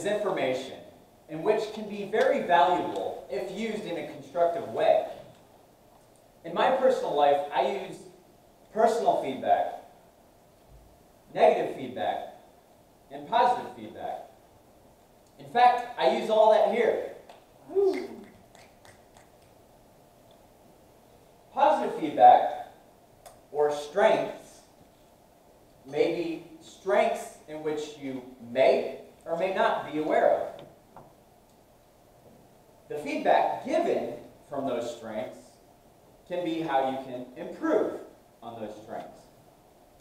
is information, and which can be very valuable if used in a constructive way. In my personal life, I use personal feedback, negative feedback, and positive feedback. In fact, I use all that here. Positive feedback, or strengths, may be strengths in which you may or may not be aware of. The feedback given from those strengths can be how you can improve on those strengths,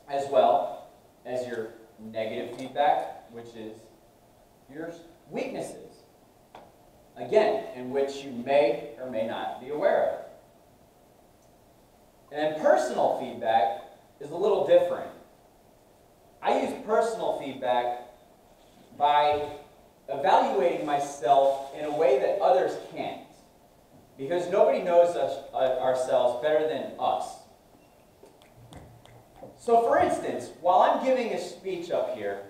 as well as your negative feedback, which is your weaknesses. Again, in which you may or may not be aware of. And then personal feedback is a little different. I use personal feedback by evaluating myself in a way that others can't. Because nobody knows us, uh, ourselves better than us. So, for instance, while I'm giving a speech up here,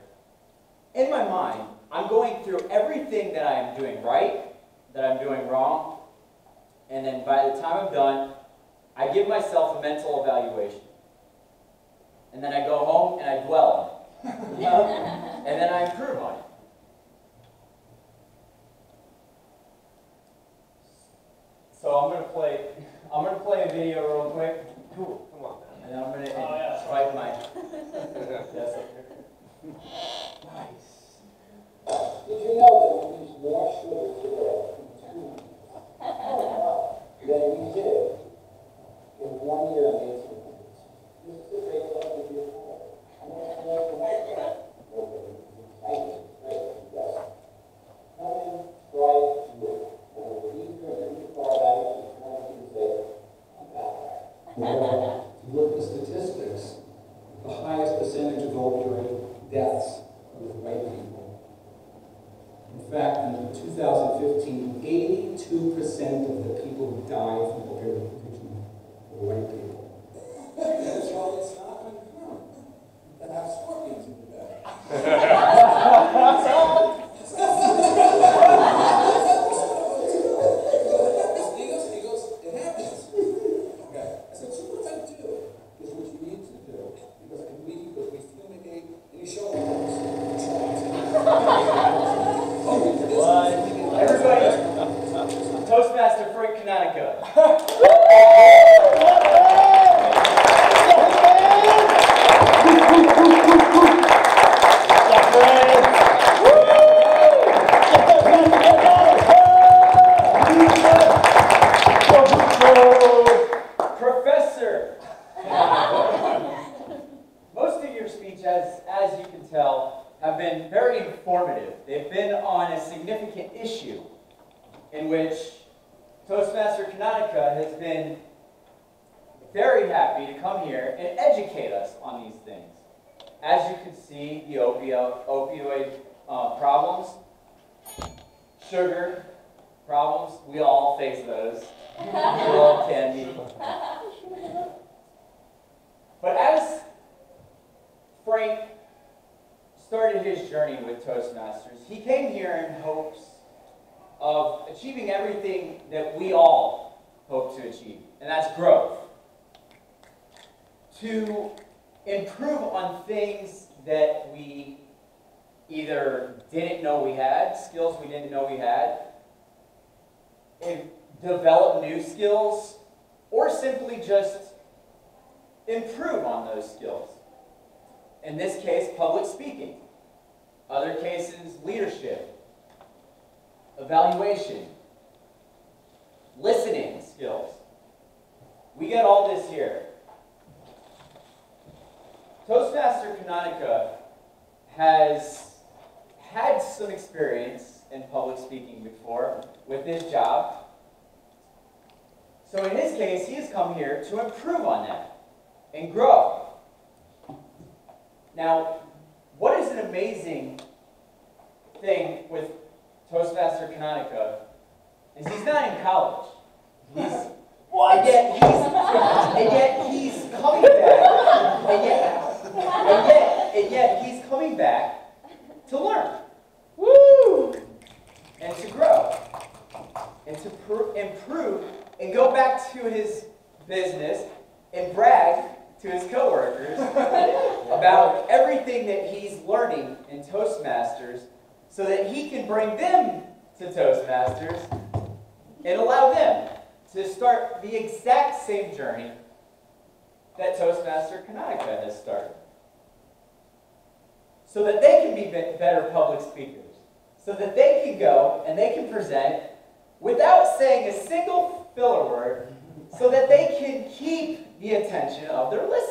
in my mind, I'm going through everything that I am doing right, that I'm doing wrong, and then by the time I'm done, I give myself a mental evaluation. And then I go home and I dwell on it. and then I improve on it. Informative. They've been on a significant issue in which Toastmaster Canonica has been very happy to come here and educate us on these things. As you can see, the opio- opioid uh, problems, sugar problems, we all face those. we all candy. But as Frank started his journey with Toastmasters, he came here in hopes of achieving everything that we all hope to achieve, and that's growth. To improve on things that we either didn't know we had, skills we didn't know we had, and develop new skills, or simply just improve on those skills. In this case, public speaking. Other cases, leadership, evaluation, listening skills. We got all this here. Toastmaster Canonica has had some experience in public speaking before with his job. So in his case, he has come here to improve on that and grow. Now, an amazing thing with Toastmaster Canonica is he's not in college. He's and yet he's and yet he's coming back. And yet and yet and yet he's coming back to learn. Woo! and to grow and to pr- improve and go back to his business and brag to his coworkers about everything that he's learning in Toastmasters so that he can bring them to Toastmasters and allow them to start the exact same journey that Toastmaster Canonica has started. So that they can be- better public speakers. So that they can go and they can present without saying a single filler word so that they can keep the attention of their listeners.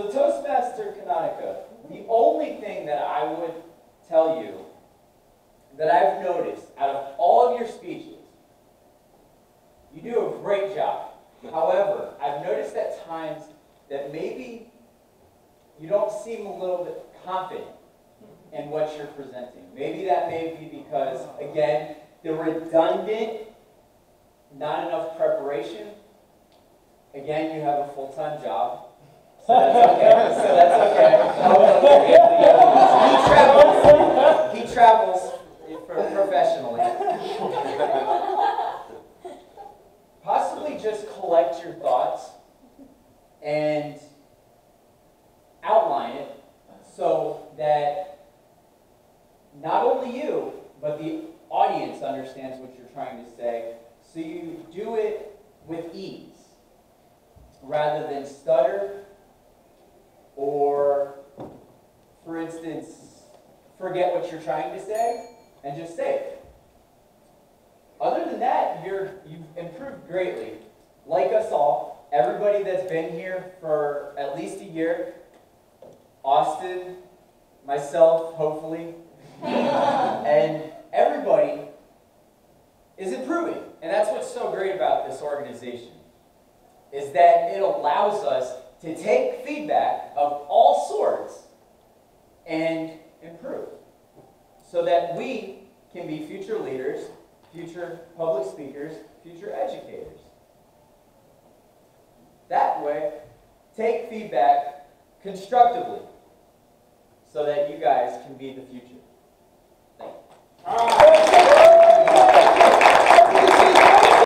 So Toastmaster Canonica, the only thing that I would tell you that I've noticed out of all of your speeches, you do a great job. However, I've noticed at times that maybe you don't seem a little bit confident in what you're presenting. Maybe that may be because, again, the redundant, not enough preparation. Again, you have a full-time job. So that's okay. That's okay. He travels. He travels professionally. Possibly just collect your thoughts and outline it so that not only you, but the audience understands what you're trying to say. So you do it with ease rather than stutter or, for instance, forget what you're trying to say and just say it. Other than that, you're, you've improved greatly. Like us all, everybody that's been here for at least a year, Austin, myself, hopefully, and everybody is improving. And that's what's so great about this organization, is that it allows us to take feedback of all sorts and improve. So that we can be future leaders, future public speakers, future educators. That way, take feedback constructively so that you guys can be the future.